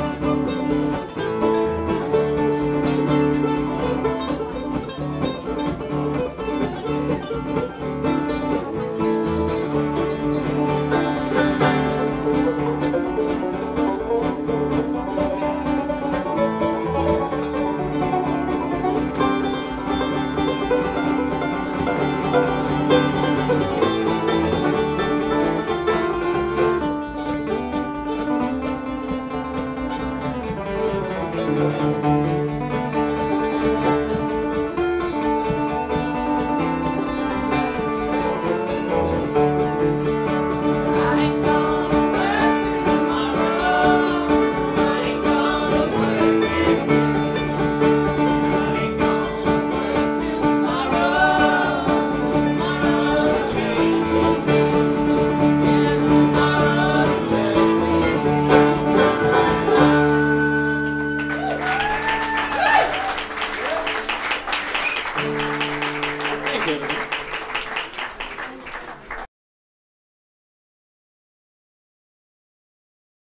Música Música